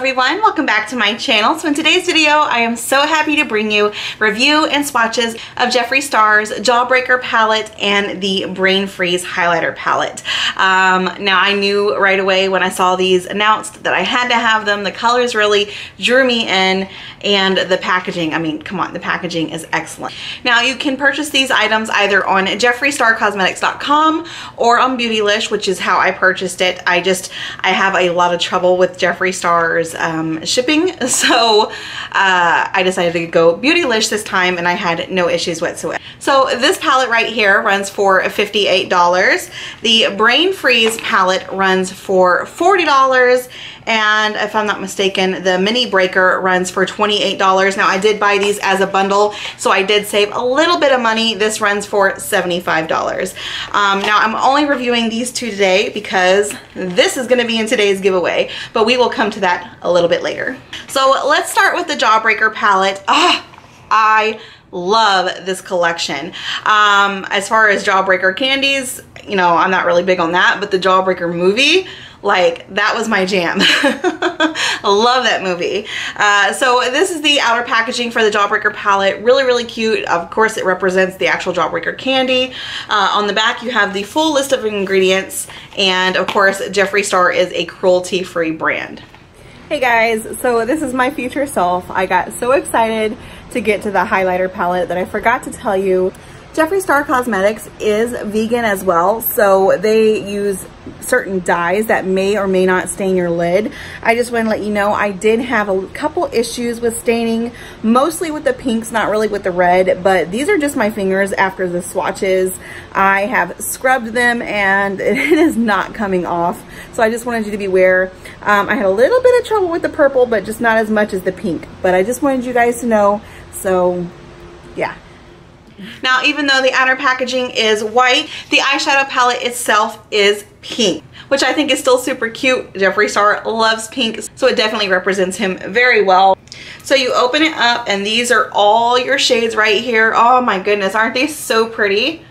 everyone, welcome back to my channel. So in today's video, I am so happy to bring you review and swatches of Jeffree Star's Jawbreaker palette and the Brain Freeze highlighter palette. Um, now I knew right away when I saw these announced that I had to have them. The colors really drew me in and the packaging, I mean, come on, the packaging is excellent. Now you can purchase these items either on jeffreestarcosmetics.com or on Beautylish, which is how I purchased it. I just, I have a lot of trouble with Jeffree Star's um, shipping. So uh, I decided to go Beautylish this time and I had no issues whatsoever. So this palette right here runs for $58. The Brain Freeze palette runs for $40 and if I'm not mistaken the mini breaker runs for $28 now I did buy these as a bundle so I did save a little bit of money. This runs for $75 um, now I'm only reviewing these two today because this is going to be in today's giveaway but we will come to that a little bit later. So let's start with the Jawbreaker palette. Ah I love this collection. Um, as far as Jawbreaker candies you know I'm not really big on that but the Jawbreaker movie like that was my jam. Love that movie. Uh, so this is the outer packaging for the Jawbreaker palette. Really, really cute. Of course, it represents the actual Jawbreaker candy. Uh, on the back, you have the full list of ingredients. And of course, Jeffree Star is a cruelty-free brand. Hey guys, so this is my future self. I got so excited to get to the highlighter palette that I forgot to tell you Jeffree Star Cosmetics is vegan as well, so they use certain dyes that may or may not stain your lid. I just want to let you know I did have a couple issues with staining, mostly with the pinks, not really with the red, but these are just my fingers after the swatches. I have scrubbed them and it is not coming off, so I just wanted you to be aware. Um, I had a little bit of trouble with the purple, but just not as much as the pink, but I just wanted you guys to know, so yeah. Now, even though the outer packaging is white, the eyeshadow palette itself is pink, which I think is still super cute. Jeffree Star loves pink, so it definitely represents him very well. So you open it up and these are all your shades right here. Oh my goodness, aren't they so pretty?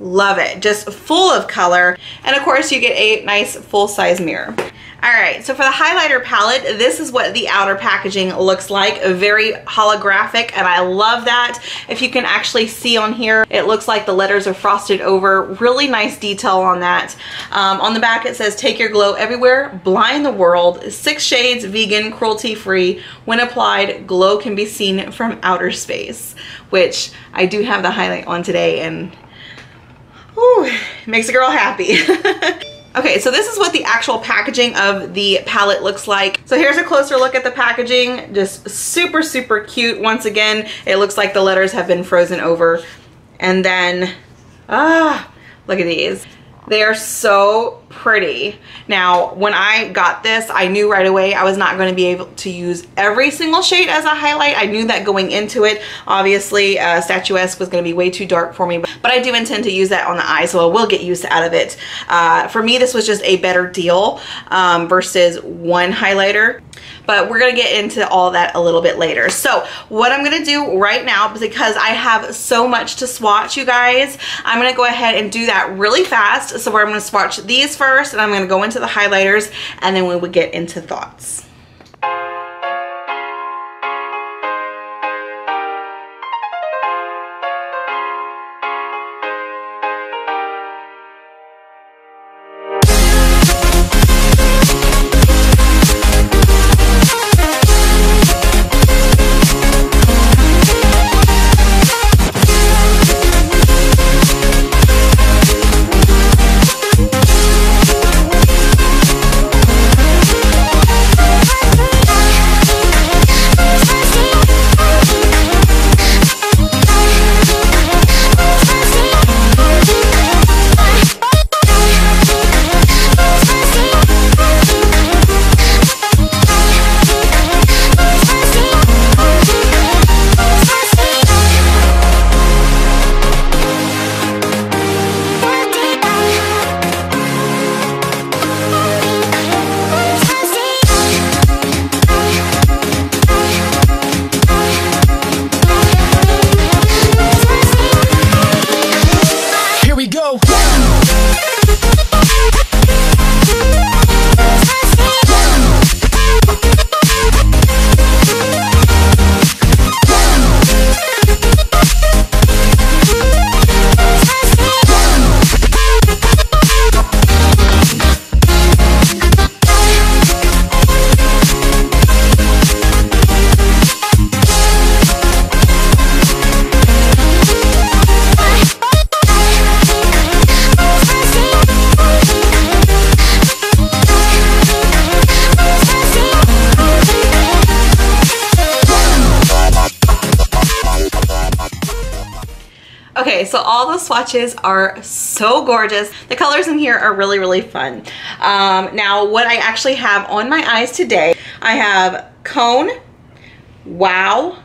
Love it, just full of color. And of course you get a nice full-size mirror. All right, so for the highlighter palette, this is what the outer packaging looks like. Very holographic, and I love that. If you can actually see on here, it looks like the letters are frosted over. Really nice detail on that. Um, on the back, it says, take your glow everywhere, blind the world, six shades, vegan, cruelty-free. When applied, glow can be seen from outer space, which I do have the highlight on today, and whew, makes a girl happy. Okay, so this is what the actual packaging of the palette looks like. So here's a closer look at the packaging. Just super, super cute. Once again, it looks like the letters have been frozen over. And then, ah, look at these. They are so pretty. Now, when I got this, I knew right away I was not going to be able to use every single shade as a highlight. I knew that going into it. Obviously, uh, Statuesque was going to be way too dark for me, but, I do intend to use that on the eye, so I will get used out of it. Uh, for me, this was just a better deal um, versus one highlighter but we're gonna get into all that a little bit later. So what I'm gonna do right now, because I have so much to swatch you guys, I'm gonna go ahead and do that really fast. So where I'm gonna swatch these first and I'm gonna go into the highlighters and then we will get into thoughts. So all the swatches are so gorgeous. The colors in here are really, really fun. Um, now, what I actually have on my eyes today, I have Cone, Wow,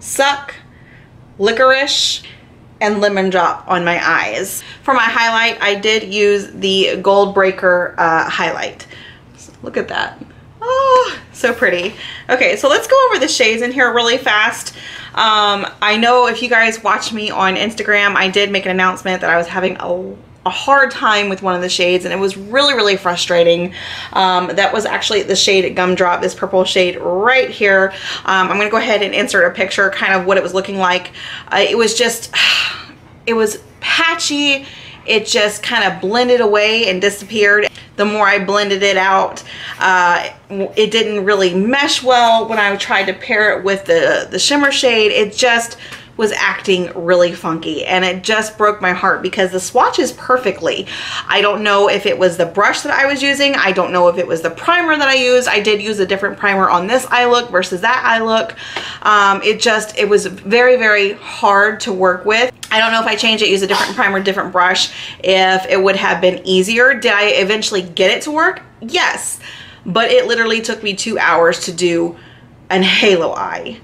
Suck, Licorice, and Lemon Drop on my eyes. For my highlight, I did use the Gold Breaker uh, highlight. Look at that. Oh, so pretty. Okay, so let's go over the shades in here really fast. Um, I know if you guys watch me on Instagram, I did make an announcement that I was having a, a hard time with one of the shades and it was really, really frustrating. Um, that was actually the shade Gumdrop, this purple shade right here. Um, I'm going to go ahead and insert a picture kind of what it was looking like. Uh, it was just, it was patchy it just kind of blended away and disappeared. The more I blended it out, uh, it didn't really mesh well when I tried to pair it with the, the shimmer shade. It just was acting really funky and it just broke my heart because the swatches perfectly. I don't know if it was the brush that I was using. I don't know if it was the primer that I used. I did use a different primer on this eye look versus that eye look. Um, it just, it was very, very hard to work with. I don't know if I changed it, use a different primer, different brush, if it would have been easier. Did I eventually get it to work? Yes, but it literally took me two hours to do an halo eye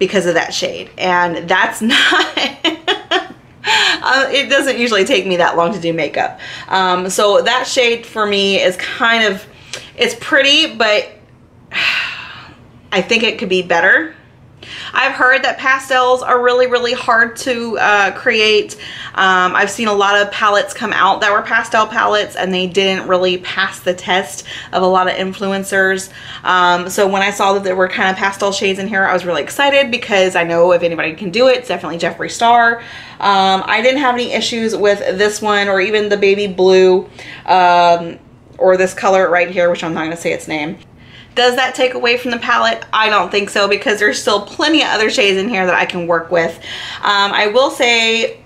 because of that shade. And that's not, uh, it doesn't usually take me that long to do makeup. Um, so that shade for me is kind of, it's pretty, but I think it could be better. I've heard that pastels are really, really hard to uh, create. Um, I've seen a lot of palettes come out that were pastel palettes and they didn't really pass the test of a lot of influencers. Um, so when I saw that there were kind of pastel shades in here, I was really excited because I know if anybody can do it, it's definitely Jeffree Star. Um, I didn't have any issues with this one or even the baby blue um, or this color right here, which I'm not going to say its name. Does that take away from the palette? I don't think so because there's still plenty of other shades in here that I can work with. Um, I will say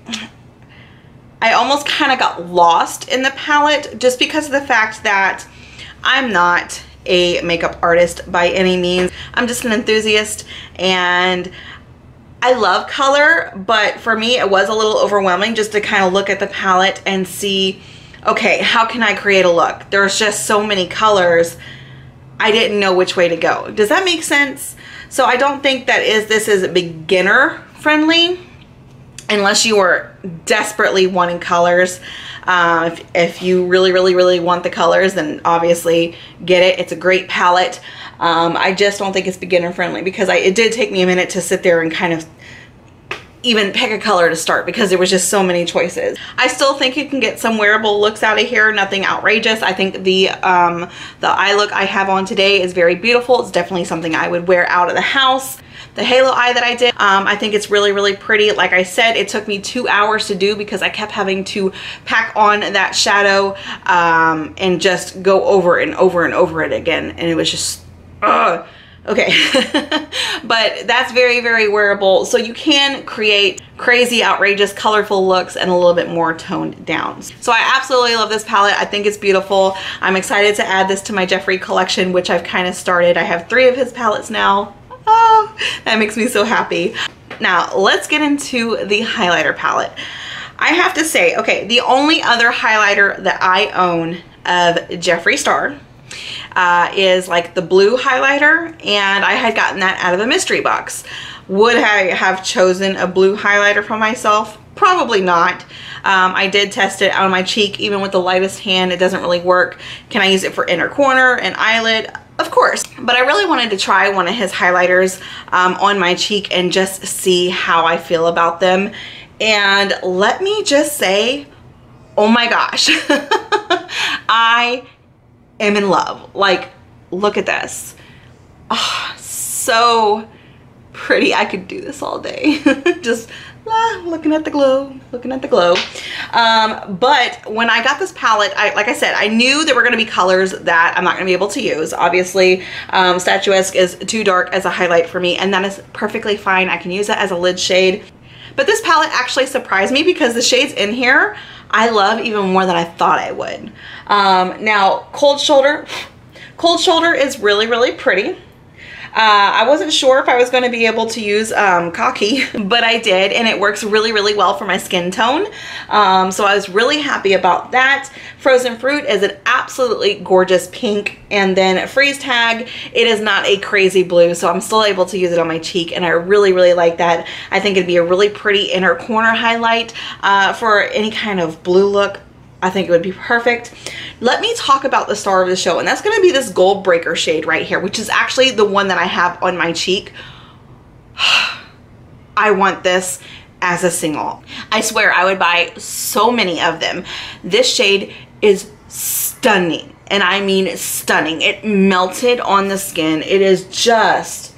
I almost kind of got lost in the palette just because of the fact that I'm not a makeup artist by any means. I'm just an enthusiast and I love color, but for me it was a little overwhelming just to kind of look at the palette and see, okay, how can I create a look? There's just so many colors I didn't know which way to go. Does that make sense? So I don't think that is this is beginner friendly unless you are desperately wanting colors. Uh, if, if, you really, really, really want the colors, then obviously get it. It's a great palette. Um, I just don't think it's beginner friendly because I, it did take me a minute to sit there and kind of even pick a color to start because there was just so many choices. I still think you can get some wearable looks out of here, nothing outrageous. I think the um, the eye look I have on today is very beautiful. It's definitely something I would wear out of the house. The halo eye that I did, um, I think it's really, really pretty. Like I said, it took me two hours to do because I kept having to pack on that shadow um, and just go over and over and over it again. And it was just, ugh Okay, but that's very, very wearable. So you can create crazy, outrageous, colorful looks and a little bit more toned down. So I absolutely love this palette. I think it's beautiful. I'm excited to add this to my Jeffree collection, which I've kind of started. I have three of his palettes now. Oh, that makes me so happy. Now let's get into the highlighter palette. I have to say, okay, the only other highlighter that I own of Jeffree Star uh, is like the blue highlighter and I had gotten that out of a mystery box. Would I have chosen a blue highlighter for myself? Probably not. Um, I did test it on my cheek even with the lightest hand it doesn't really work. Can I use it for inner corner and eyelid? Of course, but I really wanted to try one of his highlighters um, on my cheek and just see how I feel about them. And let me just say, oh my gosh, I am in love. Like, look at this. Oh, so pretty. I could do this all day. Just ah, looking at the glow, looking at the glow. Um, but when I got this palette, I, like I said, I knew there were going to be colors that I'm not going to be able to use. Obviously, um, Statuesque is too dark as a highlight for me, and that is perfectly fine. I can use it as a lid shade. But this palette actually surprised me because the shades in here I love even more than I thought I would. Um, now, Cold Shoulder. Cold Shoulder is really, really pretty. I wasn't sure if I was going to be able to use um, Khaki, but I did, and it works really, really well for my skin tone. Um, so I was really happy about that. Frozen Fruit is an absolutely gorgeous pink, and then Freeze Tag, it is not a crazy blue, so I'm still able to use it on my cheek, and I really, really like that. I think it'd be a really pretty inner corner highlight uh, for any kind of blue look. I think it would be perfect. Let me talk about the star of the show, and that's gonna be this Gold Breaker shade right here, which is actually the one that I have on my cheek. I want this as a single. I swear I would buy so many of them. This shade is stunning, and I mean stunning. It melted on the skin. It is just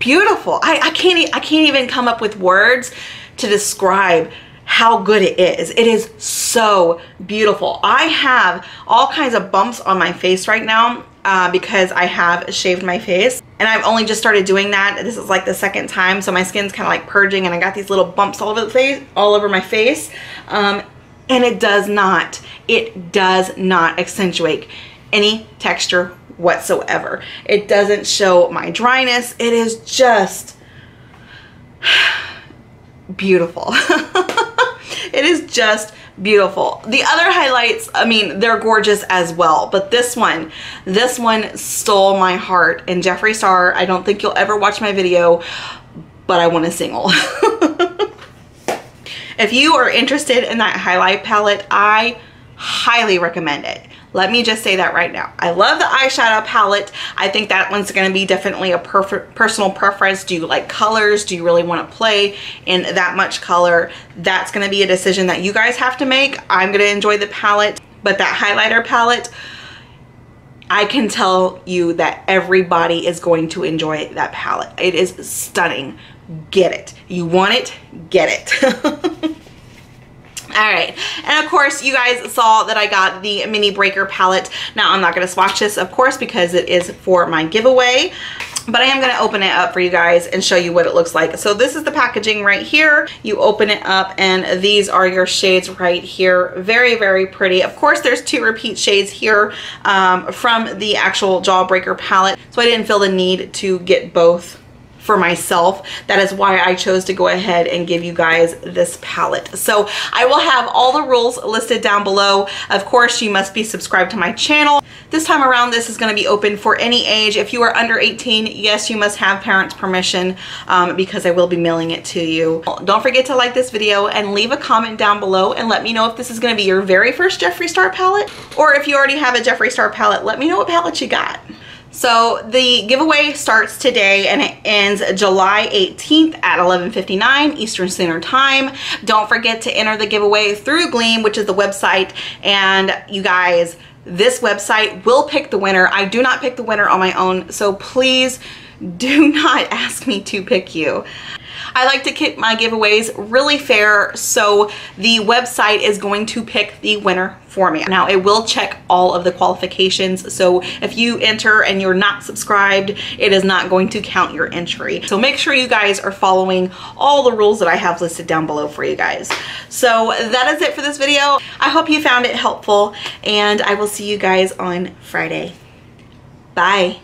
beautiful. I, I can't I can't even come up with words to describe how good it is. It is so beautiful. I have all kinds of bumps on my face right now uh, because I have shaved my face and I've only just started doing that. This is like the second time so my skin's kind of like purging and I got these little bumps all over the face, all over my face um, and it does not, it does not accentuate any texture whatsoever. It doesn't show my dryness. It is just beautiful. it is just beautiful. The other highlights, I mean, they're gorgeous as well, but this one, this one stole my heart. And Jeffree Star, I don't think you'll ever watch my video, but I want a single. if you are interested in that highlight palette, I highly recommend it. Let me just say that right now. I love the eyeshadow palette. I think that one's gonna be definitely a perfect personal preference. Do you like colors? Do you really wanna play in that much color? That's gonna be a decision that you guys have to make. I'm gonna enjoy the palette, but that highlighter palette, I can tell you that everybody is going to enjoy that palette. It is stunning. Get it. You want it, get it. all right and of course you guys saw that i got the mini breaker palette now i'm not to swatch this of course because it is for my giveaway but I am to open it up for you guys and show you what it looks like. So this is the packaging right here. You open it up and these are your shades right here. Very, very pretty. Of course, there's two repeat shades here um, from the actual Jawbreaker palette. So I didn't feel the need to get both for myself. That is why I chose to go ahead and give you guys this palette. So I will have all the rules listed down below. Of course, you must be subscribed to my channel. This time around, this is gonna be open for any age. If you are under 18, yes, you must have parents' permission um, because I will be mailing it to you. Don't forget to like this video and leave a comment down below and let me know if this is gonna be your very first Jeffree Star palette or if you already have a Jeffree Star palette, let me know what palette you got. So the giveaway starts today and it ends July 18th at 11.59 Eastern Standard Time. Don't forget to enter the giveaway through Gleam, which is the website. And you guys, this website will pick the winner. I do not pick the winner on my own, so please do not ask me to pick you. I like to keep my giveaways really fair, so the website is going to pick the winner for me. Now, it will check all of the qualifications, so if you enter and you're not subscribed, it is not going to count your entry. So make sure you guys are following all the rules that I have listed down below for you guys. So that is it for this video. I hope you found it helpful, and I will see you guys on Friday. Bye.